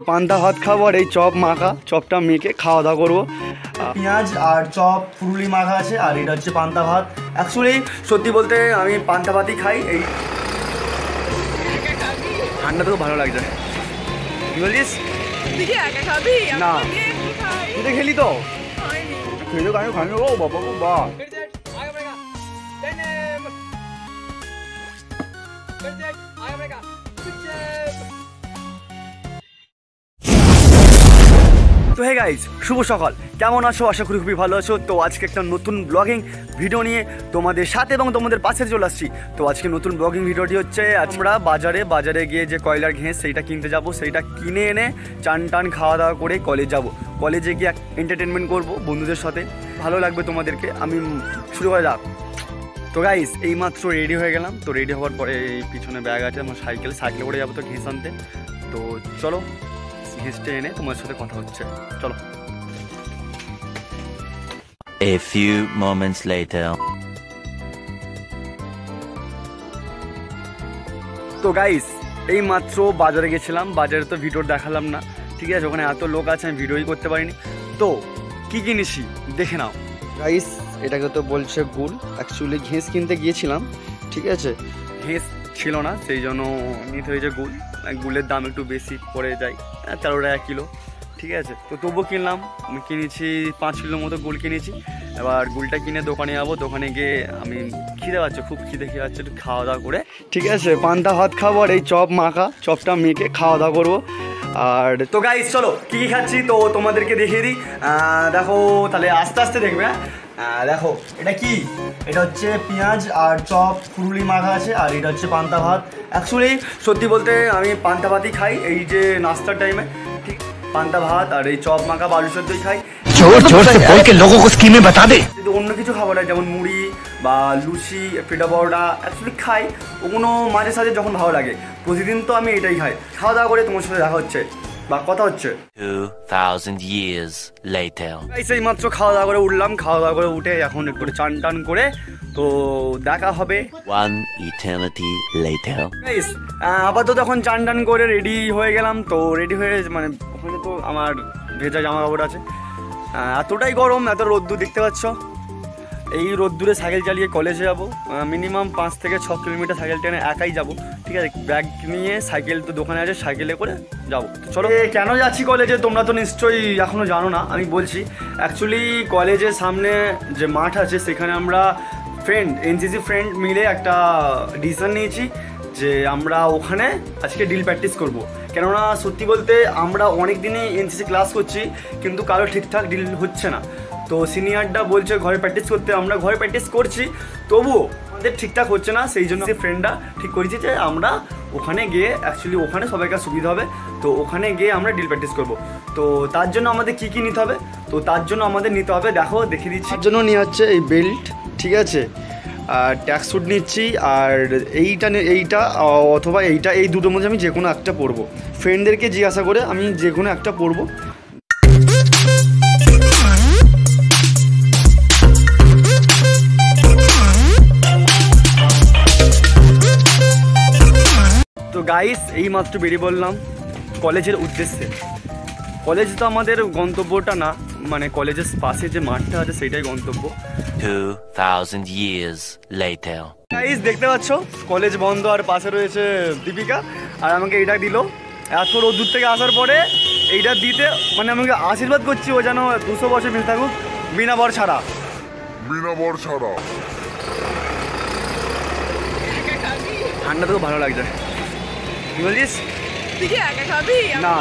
পান্তা ভাত খাব আর এই চপ মাখা চপটা মেখে খাওয়া দাওয়া করব পেঁয়াজ আর চপ পুরুলি মাখা আছে আর এটা হচ্ছে পান্তা ভাত অ্যাকচুয়ালি সত্যি বলতে আমি পান্তা ভাতই খাই এই ঠান্ডা তো ভালো লাগছে কি খাবি না। তুই তো খেলি তো খেলে খাই খাই ও বাবা গো বা তো হে গাইজ শুভ সকাল। কেমন আছো? আশা করি খুবই ভালো আছো। তো আজকে একটা নতুন ব্লগিং ভিডিও নিয়ে তোমাদের সাথে এবং তোমাদের পাশে চলে আসছি। তো আজকে নতুন ব্লগিং ভিডিওটি হচ্ছে, আমরা বাজারে বাজারে গিয়ে যে কয়লার ঘেঁস সেইটা কিনতে যাব, সেইটা কিনে এনে চান টান খাওয়া দাওয়া করে কলেজ যাব। কলেজে গিয়ে এন্টারটেনমেন্ট করব বন্ধুদের সাথে। ভালো লাগবে তোমাদেরকে। আমি শুরু করে যাক। তো গাইস এইমাত্র রেডি হয়ে গেলাম। তো রেডি হওয়ার পরে এই পিছনে ব্যাগ আছে, আমার সাইকেল, সাইকেলে করে যাব তো ঘেঁস আনতে। তো চলো ঘেঁসটা এনে তোমার সাথে কথা হচ্ছে। চলো। A few moments later. তো গাইস এই মাত্র বাজারে গেছিলাম বাজারে তো ভিডিও দেখালাম না। ঠিক আছে ওখানে এত লোক আছে আমি ভিডিওই করতে পারিনি। তো কি কিনেছি? দেখে নাও। গাইস এটাকে তো বলছে গুল অ্যাকচুয়ালি ঘেঁস কিনতে গিয়েছিলাম ঠিক আছে? ঘেঁস ছিল না সেই জন্য নিতে হয়েছে গুল গুলের দাম একটু বেশি পড়ে যায়। আহ, তেরো টাকা কিলো। ঠিক আছে? তো তবুও কিনলাম। আমি কিনেছি পাঁচ কিলো মতো গুল কিনেছি। এবার গুলটা কিনে দোকানে যাব। দোকানে গিয়ে আমি খিদে পাচ্ছে খুব খিদে খেয়ে যাচ্ছে একটু খাওয়া দাওয়া করে। ঠিক আছে? পান্তা ভাত খাব আর এই চপ মাখা চপটা মেখে খাওয়া দাওয়া করব। আর তো গাইস চলো কী কী খাচ্ছি তো তোমাদেরকে দেখিয়ে দিই। দেখো তাহলে আস্তে আস্তে দেখবে হ্যাঁ? দেখো এটা কি এটা হচ্ছে পেঁয়াজ আর চপ পুরুলি মাখা আছে আর এটা হচ্ছে পান্তা ভাত অ্যাকচুয়ালি সত্যি বলতে আমি পান্তা ভাতই খাই এই যে নাস্তার টাইমে ঠিক পান্তা ভাত আর এই চপ মাখা বালু সেদ্ধই খাই जोर जोर से बोल के लोगों को स्कीमें बता दे যদি অন্য কিছু খাবার হয় যেমন মুড়ি বা লুচি পিঠা পরোটা অ্যাকচুয়ালি খাই ওগুলো মাঝে সাঝে যখন ভালো লাগে প্রতিদিন তো আমি এটাই খাই খাওয়া দাওয়া করে তোমার সাথে দেখা হচ্ছে বা কথা হচ্ছে। 2000 years later. এই মাত্র খাওয়া দাওয়া করে উঠলাম খাওয়া দাওয়া করে উঠে এখন একটু চান টান করে তো দেখা হবে। One eternity later. Guys, আহ, আপাতত এখন চান টান করে রেডি হয়ে গেলাম তো রেডি হয়ে মানে ওখানে তো আমার ভেজা জামা কাপড় আছে এতটাই গরম এত রোদ্দুর দেখতে পাচ্ছ? এই রোদ্দুরে সাইকেল চালিয়ে কলেজে যাব। মিনিমাম পাঁচ থেকে ছ কিলোমিটার সাইকেল টেনে একাই যাব। ঠিক আছে ব্যাগ নিয়ে সাইকেল তো দোকানে আছে সাইকেলে করে যাব। চলো। কেন যাচ্ছি কলেজে তোমরা তো নিশ্চয়ই এখনও জানো না, আমি বলছি। অ্যাকচুয়ালি কলেজের সামনে যে মাঠ আছে, সেখানে আমরা ফ্রেন্ড এনসিসি ফ্রেন্ড মিলে একটা ডিসিশন নিয়েছি যে আমরা ওখানে আজকে ডিল প্র্যাকটিস করব। কেননা সত্যি বলতে আমরা অনেক দিনই এনসিসি ক্লাস করছি, কিন্তু কারও ঠিকঠাক ডিল হচ্ছে না। তো সিনিয়রটা বলছে, ঘরে প্র্যাকটিস করতে। আমরা ঘরে প্র্যাকটিস করছি, তবুও আমাদের ঠিকঠাক হচ্ছে না, সেই জন্য ফ্রেন্ডরা ঠিক করেছি যে আমরা ওখানে গিয়ে অ্যাকচুয়ালি ওখানে সবাইকার সুবিধা হবে। তো ওখানে গিয়ে আমরা ডিল প্র্যাকটিস করব। তো তার জন্য আমাদের কি কি নিতে হবে? তো তার জন্য আমাদের নিতে হবে, দেখো, দেখিয়ে দিচ্ছি। তার জন্য নিয়ে হচ্ছে এই বেল্ট ঠিক আছে? আর ট্যাক্স স্যুট নিচ্ছি, আর এইটা এইটা অথবা এইটা, এই দুটোর মধ্যে আমি যে কোনো একটা পরবো। ফ্রেন্ডদেরকে জিজ্ঞাসা করে আমি যে কোনো একটা পরবো। গাইস এই মাত্র বেরিয়ে বললাম কলেজের উদ্দেশ্যে। কলেজ তো আমাদের গন্তব্যটা না মানে কলেজের পাশে যে মাঠটা আছে সেটাই গন্তব্য। 2000 years later. গাইস দেখতে পাচ্ছ? কলেজ বন্ধ আর পাশে রয়েছে দীপিকা। আর আমাকে এটা দিল। এত রোদ্দুর থেকে আসার পরে এইটা দিতে মানে আমাকে আশীর্বাদ করছি ও যেন দুশো বছর মিল থাকুক। বিনা বর ছাড়া। বিনা বর ছাড়া। ঠান্ডা তো ভালো লাগছে। কি বলছিস তুই কি একা খাবি? না।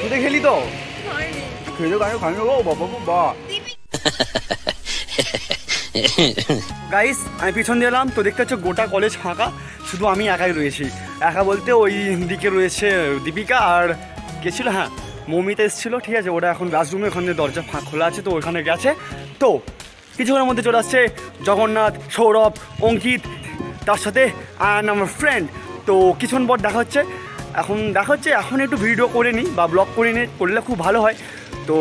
তুই তো খেলি তো। খেলে খাই খাই ও বাবা গো বা গাইস আমি পিছন দিয়ে এলাম তো দেখতে পাচ্ছ গোটা কলেজ ফাঁকা শুধু আমি একাই রয়েছি। একা বলতে ওই দিকে রয়েছে দীপিকা আর কে ছিল? হ্যাঁ মৌমিতা এসেছিল ঠিক আছে? ওরা এখন ক্লাসরুমে ওখানে দরজা ফাঁক খোলা আছে তো ওখানে গেছে। তো কিছুক্ষণের মধ্যে চলে আসছে জগন্নাথ সৌরভ অঙ্কিত তার সাথে অ্যান্ড আমার ফ্রেন্ড তো কিছুক্ষণ পর দেখা হচ্ছে। এখন দেখা হচ্ছে এখন একটু ভিডিও করে নিই বা ব্লগ করে নিই করলে খুব ভালো হয়। তো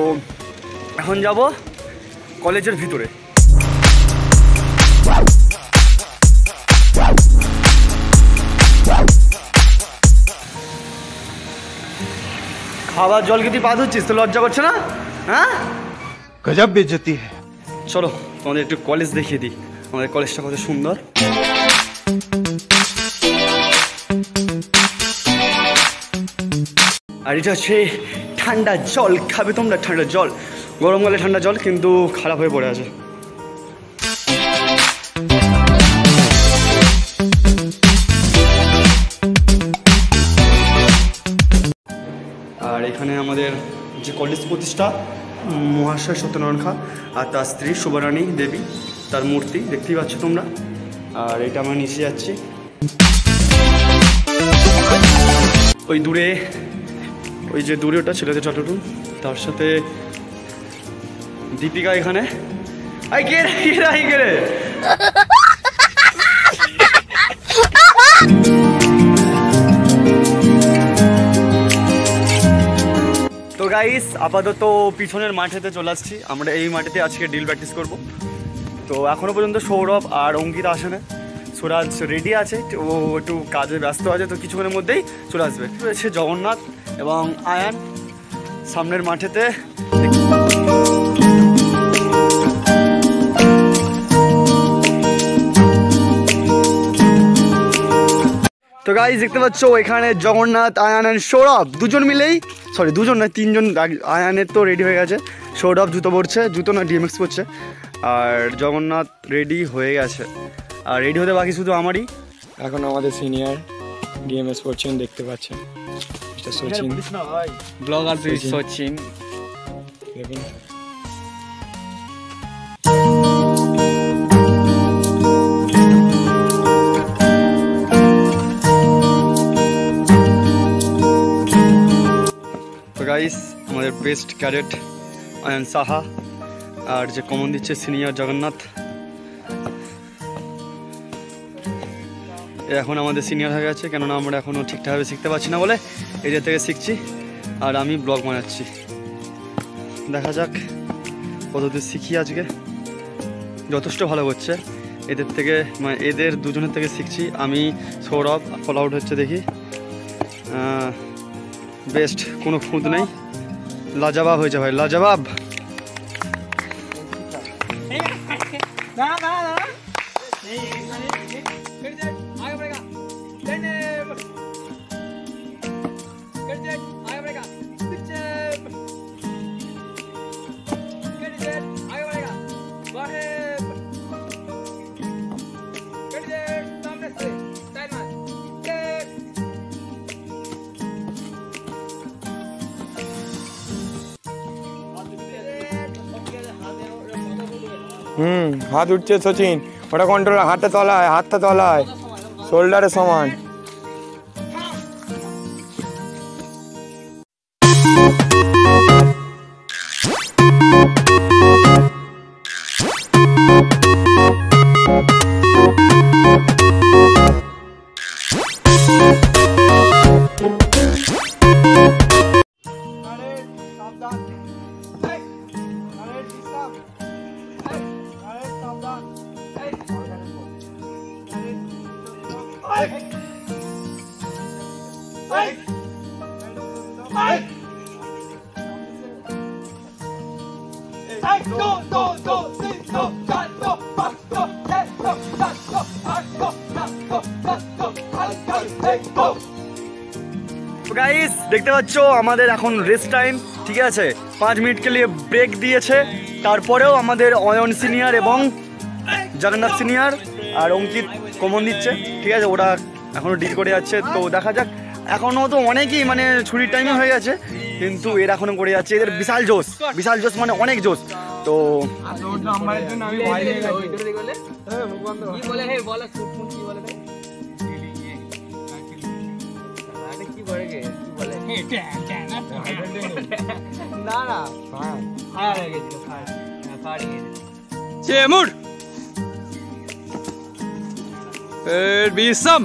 এখন যাব কলেজের ভিতরে। খাবার জল কিন্তু পা ধুচ্ছিস তো লজ্জা করছে না? হ্যাঁ? গজব বেজতি চলো তোমাদের একটু কলেজ দেখিয়ে দিই। আমাদের কলেজটা কত সুন্দর। আর এটা হচ্ছে ঠান্ডা জল, খাবে তোমরা ঠান্ডা জল। গরমকালে ঠান্ডা জল, কিন্তু খারাপ হয়ে পড়ে আছে। আর এখানে আমাদের যে কলেজ প্রতিষ্ঠা মহাশয় সত্যনারায়ণ খা, আর তার স্ত্রী শুভরানী দেবী, তার মূর্তি, দেখতেই পাচ্ছ তোমরা। আর এটা আমরা নিচে যাচ্ছি। ওই দূরে ওই যে দূরে ওটা ছেলেদের চটটু তার সাথে দীপিকা এখানে। আই রে তো গাইস আপাতত পিছনের মাঠেতে চলে আসছি। আমরা এই মাঠেতে আজকে ডিল প্র্যাকটিস করব। তো এখনও পর্যন্ত সৌরভ আর অঙ্কিতা আসে না। সুরাজ রেডি আছে। ও একটু কাজে ব্যস্ত আছে, তো কিছুক্ষণের মধ্যেই চলে আসবে। রয়েছে জগন্নাথ। এবং আয়ান সামনের মাঠেতে। তো গাইজ দেখতে পাচ্ছ, এখানে জগন্নাথ, আয়ান and সৌরভ দুজন মিলেই সরি দুজন নয়, তিনজন আয়ানের তো রেডি হয়ে গেছে। সৌরভ জুতো পরছে, জুতো না ডিএমএক্স পরছে। আর জগন্নাথ রেডি হয়ে গেছে। আর রেডি হতে বাকি শুধু আমারই। এখন আমাদের সিনিয়র ডিএমএস করছেন দেখতে পাচ্ছেন। মিস্টার সচিন ব্লগার তুই সচিন। সচিন দেখুন তো গাইস আমাদের বেস্ট ক্যাডেট আয়ান সাহা আর যে কমন দিচ্ছে সিনিয়র জগন্নাথ এখন আমাদের সিনিয়র হয়ে গেছে কেননা আমরা এখনও ঠিকঠাকভাবে শিখতে পারছি না বলে এদের থেকে শিখছি আর আমি ব্লগ বানাচ্ছি দেখা যাক কতদূর শিখি আজকে যথেষ্ট ভালো করছে এদের থেকে মানে এদের দুজনের থেকে শিখছি আমি সৌরভ ফল আউট হচ্ছে দেখি বেস্ট কোনো খুঁত নেই লাজাবাব হয়েছে ভাই লাজাবাব না না না হুম হাত উঠছে সচিন। ওটা কন্ট্রোল হাতটা তলায় হাতটা তলায়। শোল্ডারে সমান। গাইস দেখতে পাচ্ছ আমাদের এখন রেস্ট টাইম ঠিক আছে? পাঁচ মিনিট কে লিয়ে ব্রেক দিয়েছে। তারপরেও আমাদের অয়ন সিনিয়র এবং জগন্নাথ সিনিয়র আর অঙ্কিত কমন দিচ্ছে ঠিক আছে? ওরা এখনও ডিল করে যাচ্ছে তো দেখা যাক। এখনও তো অনেকই মানে ছুটির টাইমে হয়ে গেছে কিন্তু এর এখনও করে যাচ্ছে। এদের বিশাল জোশ বিশাল জোশ মানে অনেক জোশ। তো কি গে কি? বলে? না না। ফায়ার। হয়ে গেছিল ফায়ার। হ্যাঁ ফায়ার হয়ে চেমুর এর বিসম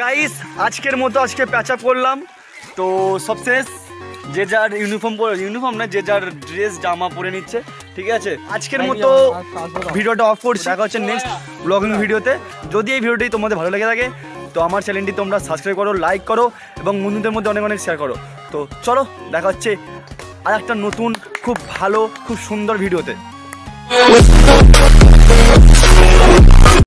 গাইস আজকের মতো আজকে প্যাচ আপ করলাম। তো সব শেষ যে যার ইউনিফর্ম পরে ইউনিফর্ম না যে যার ড্রেস জামা পরে নিচ্ছে ঠিক আছে? আজকের মতো ভিডিওটা অফ করছি। দেখা হচ্ছে নেক্সট ব্লগিং ভিডিওতে। যদি এই ভিডিওটি তোমাদের ভালো লেগে থাকে তো আমার চ্যানেলটি তোমরা সাবস্ক্রাইব করো লাইক করো এবং বন্ধুদের মধ্যে অনেক অনেক শেয়ার করো। তো চলো, দেখা হচ্ছে আর একটা নতুন, খুব ভালো, খুব সুন্দর ভিডিওতে